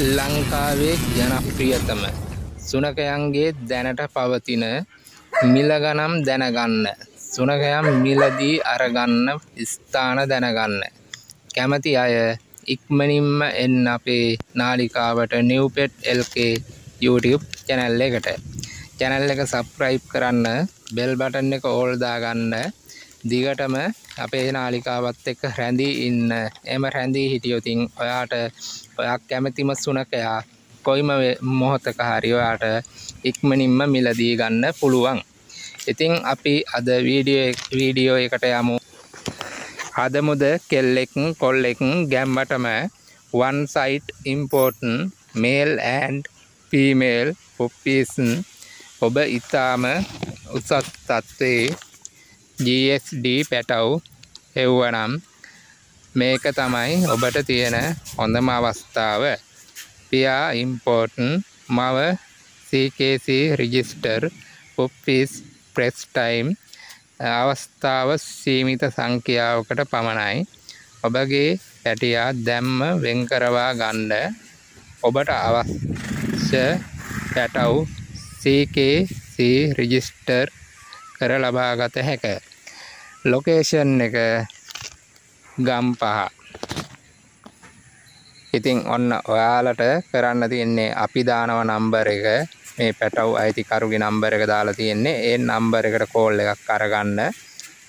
ලංකාවේ ජනප්‍රියතම. සුනකයන්ගේ දැනට පවතින මිලගනම් දැනගන්න. සුනකයම් මිලදී අරගන්න ස්ථාන දැනගන්න. කැමති අය ඉක්මනින්ම එන්න අපේ නාලිකාවට නිව්පෙට් එල්කේ YouTube චැනල් එකට. චැනල් එක සබ්ස්ක්‍රයිබ් කරන්න බෙල් බටන් එක ඕල් දාගන්න දිගටම අපේ නාලිකාවත් එක්ක රැඳී ඉන්න එම රැඳී හිටියොතින් ඔයාට ඔයා කැමතිම සුනකයා කොයිම මොහොතක හරි ඔයාට ඉක්මනින්ම මිලදී ගන්න පුළුවන්. ඉතින් අපි අද වීඩියෝ එකට යමු. අදමුද කෙල්ලෙක් කොල්ලෙක් ගැම්මටම one site important male and female population ඔබ ඉතාම උසස් තත්ත්වයේ GSD පැටව් එව්වනම් මේක තමයි ඔබට තියෙන හොඳම අවස්ථාව. පියා ඉම්පෝර්ටන් මව CKC register puppies press time අවස්ථාව සීමිත සංඛ්‍යාවකට පමණයි. ඔබගේ පැටියා දැම්ම වෙන්කරවා ගණ්ඩ ඔබට අවශ්‍ය පැටව් CKC රිජිස්ටර් කර ලබාගත හැක. ලොකේෂන් එක ගම් පහ ඉතින් ඔන්න ඔයාලට කරන්න තියෙන්නේ අපි දානව නම්බර එක. මේ පැටව් අයිතිකරුගේ නම්බර එක දාලා තියෙන්නේ. ඒ නම්බර එකට කෝල් එකක් අරගන්න.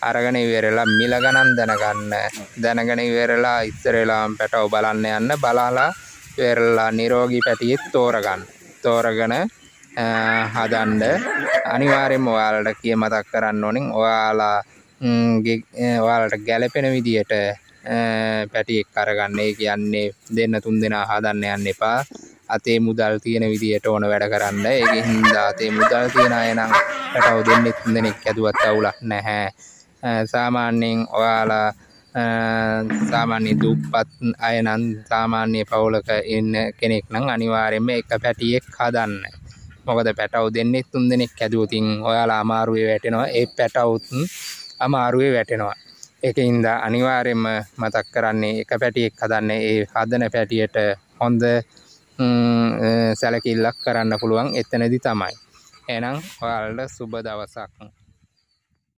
අරගෙන ඉවරලා මිල ගණන් දැනගන්න. දැනගෙන ඉවරලා ඉස්සර වෙලාම පැටව බලන්න යන්න. බලලා ඉවරලා නිරෝගී පැටියෙත් තෝරගන්න. තෝරගෙන හදන්න. අනිවාර්යෙන්ම ඔයාලට කිය මතක් කරන්න ඕනින් ඔයාලා ඔයාලට ගැලපෙන විදියට පැටියෙක් කරගන්න ඒ කියන්නේ දෙන්න තුන් දෙනා හදන්න යන්න එපා. අතේ මුදල් තියෙන විදියට ඕන වැඩ කරන්න. ඒක හින්දා අතේ මුදල් තියෙන අය නම් පැටව දෙන්නෙක් තුන් දෙනෙක් ඇදුවත් අවුලක් නැහැ. සාමාන්‍යයෙන් ඔයාලා සාමාන්‍ය දුප්පත් අය නම් සාමාන්‍ය පවුලක ඉන්න කෙනෙක් නම් අනිවාර්යයෙන්ම එක පැටියෙක් හදන්න. මොකද පැටව් දෙන්නෙක් තුන් දෙනෙක් ඇදුවතින් ඔයාලා අමාරුවේ වැටෙනවා. ඒ පැටවුත් අමාරුවේ වැටෙනවා. ඒකින්ද අනිවාර්යෙන්ම මතක් කරන්නේ එක පැටියෙක් හදන්නේ ඒ හදන පැටියට හොඳ සැලකිල්ලක් කරන්න පුළුවන් එතනදි තමයි. එහෙනම් ඔයාලට සුබ දවසක්.